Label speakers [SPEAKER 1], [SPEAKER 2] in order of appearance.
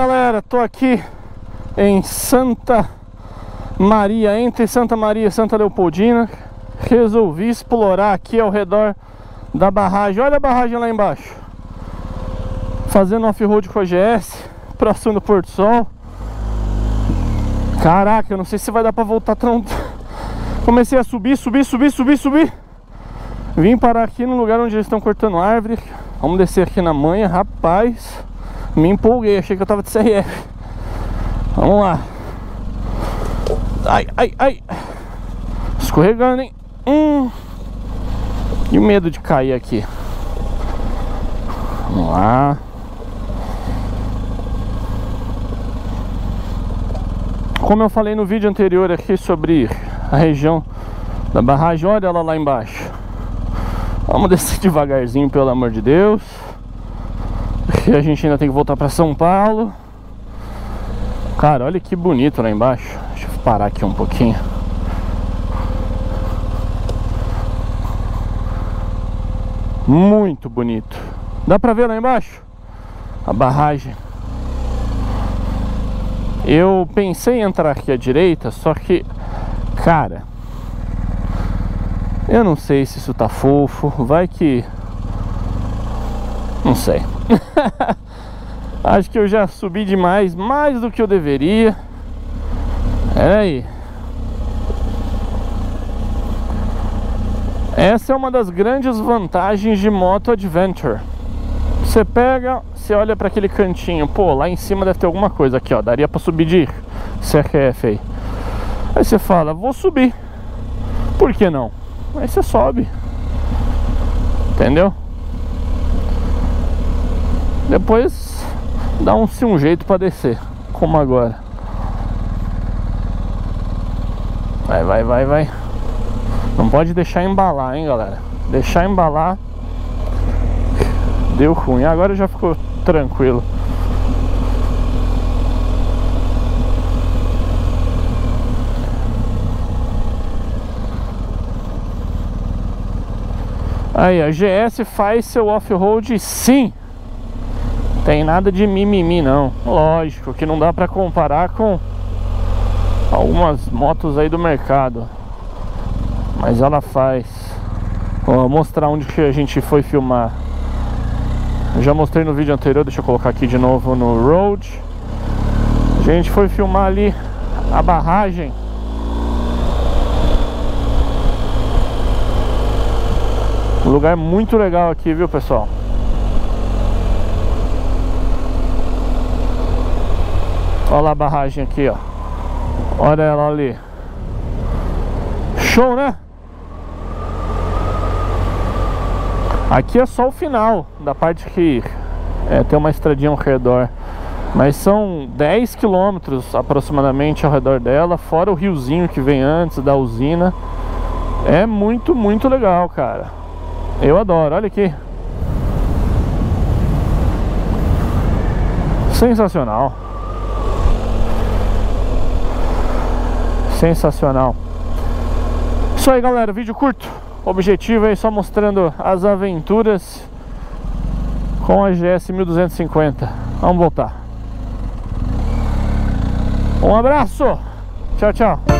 [SPEAKER 1] galera, tô aqui em Santa Maria, entre Santa Maria e Santa Leopoldina. Resolvi explorar aqui ao redor da barragem. Olha a barragem lá embaixo. Fazendo off-road com a GS Próximo do Porto Sol. Caraca, eu não sei se vai dar pra voltar tão... Comecei a subir, subir, subir, subir, subir. Vim parar aqui no lugar onde eles estão cortando árvore. Vamos descer aqui na manha, rapaz Me empolguei, achei que eu tava de CRF Vamos lá. Ai, ai, ai. Escorregando, hein? Hum. E o medo de cair aqui? Vamos lá. Como eu falei no vídeo anterior aqui sobre a região da barragem Olha ela lá embaixo. Vamos descer devagarzinho, pelo amor de Deus. Porque a gente ainda tem que voltar para São Paulo. Cara, olha que bonito lá embaixo. Deixa eu parar aqui um pouquinho. Muito bonito. Dá pra ver lá embaixo? A barragem. Eu pensei em entrar aqui à direita, só que, cara, eu não sei se isso tá fofo. Vai que... Não sei. Acho que eu já subi demais, mais do que eu deveria. Pera aí. Essa é uma das grandes vantagens de Moto Adventure. Você pega, você olha para aquele cantinho, pô, lá em cima deve ter alguma coisa aqui, ó, daria para subir de CRF aí. Aí você fala, vou subir. Por que não? Aí você sobe. Entendeu? Depois dá um, um jeito para descer. Como agora. Vai, vai, vai, vai. Não pode deixar embalar, hein, galera. Deixar embalar. Deu ruim. Agora já ficou tranquilo. Aí, a GS faz seu off-road sim. Tem nada de mimimi não. Lógico que não dá pra comparar com algumas motos aí do mercado. Mas ela faz. Vou mostrar onde que a gente foi filmar. Eu já mostrei no vídeo anterior, deixa eu colocar aqui de novo no road. A gente foi filmar ali a barragem Um lugar muito legal aqui, viu, pessoal? Olha lá a barragem aqui, ó. Olha ela ali. Show, né? Aqui é só o final da parte que é, tem uma estradinha ao redor. Mas são 10 quilômetros aproximadamente ao redor dela, fora o riozinho que vem antes da usina. É muito, muito legal, cara. Eu adoro, olha aqui Sensacional Sensacional. Isso aí galera, vídeo curto Objetivo aí só mostrando as aventuras Com a GS 1250 Vamos voltar. Um abraço! Tchau, tchau